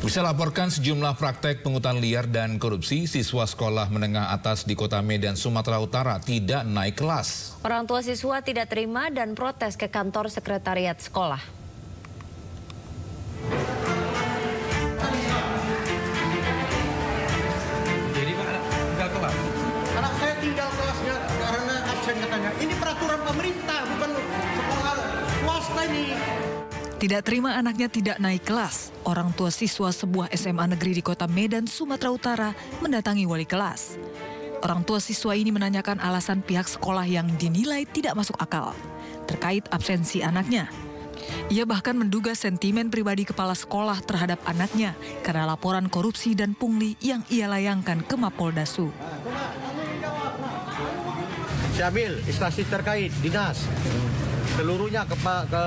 Bisa laporkan sejumlah praktek pungutan liar dan korupsi, siswa sekolah menengah atas di kota Medan, Sumatera Utara tidak naik kelas. Orang tua siswa tidak terima dan protes ke kantor sekretariat sekolah. Jadi Pak tinggal kelas? Anak saya tinggal kelasnya karena absen katanya. Ini peraturan pemerintah, bukan sekolah swasta ini. Tidak terima anaknya tidak naik kelas, orang tua siswa sebuah SMA negeri di kota Medan, Sumatera Utara mendatangi wali kelas. Orang tua siswa ini menanyakan alasan pihak sekolah yang dinilai tidak masuk akal terkait absensi anaknya. Ia bahkan menduga sentimen pribadi kepala sekolah terhadap anaknya karena laporan korupsi dan pungli yang ia layangkan ke Mapolda Su. Instansi terkait, dinas, seluruhnya ke, Pak- ke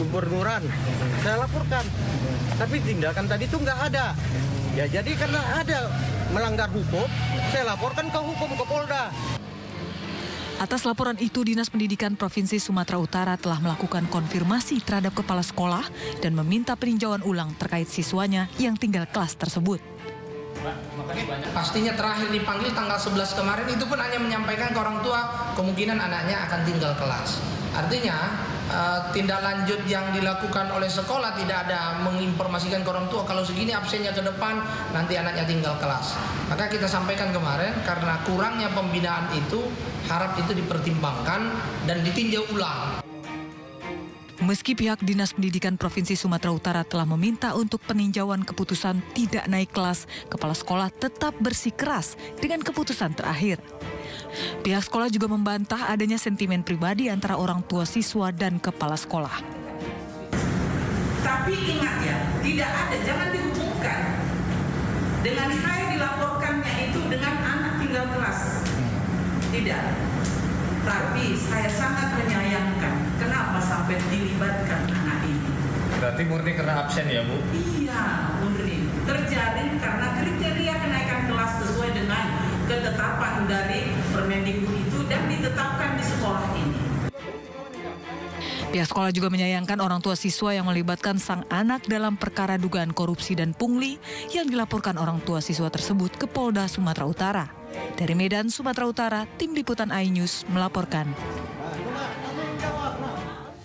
gubernuran. Saya laporkan. Tapi tindakan tadi itu nggak ada. Ya jadi karena ada melanggar hukum, saya laporkan ke hukum ke Polda. Atas laporan itu, Dinas Pendidikan Provinsi Sumatera Utara telah melakukan konfirmasi terhadap kepala sekolah dan meminta peninjauan ulang terkait siswanya yang tinggal kelas tersebut. Pastinya terakhir dipanggil tanggal 11 kemarin itu pun hanya menyampaikan ke orang tua kemungkinan anaknya akan tinggal kelas. Artinya eh, tindak lanjut yang dilakukan oleh sekolah tidak ada menginformasikan ke orang tua kalau segini absennya ke depan nanti anaknya tinggal kelas. Maka kita sampaikan kemarin karena kurangnya pembinaan itu harap itu dipertimbangkan dan ditinjau ulang. Meski pihak Dinas Pendidikan Provinsi Sumatera Utara telah meminta untuk peninjauan keputusan tidak naik kelas, kepala sekolah tetap bersikeras dengan keputusan terakhir. Pihak sekolah juga membantah adanya sentimen pribadi antara orang tua siswa dan kepala sekolah. Tapi ingat ya, tidak ada, jangan dihubungkan dengan saya dilaporkannya itu dengan anak tinggal kelas. Tidak. Tapi saya sangat menyayangkan kenapa sampai dilibatkan anak ini. Berarti murni karena absen ya Bu? Iya, murni. Terjalin karena kriteria kenaikan kelas sesuai dengan ketetapan dari Permendikbud itu dan ditetapkan di sekolah ini. Pihak sekolah juga menyayangkan orang tua siswa yang melibatkan sang anak dalam perkara dugaan korupsi dan pungli yang dilaporkan orang tua siswa tersebut ke Polda Sumatera Utara. Dari Medan, Sumatera Utara, Tim Liputan iNews melaporkan.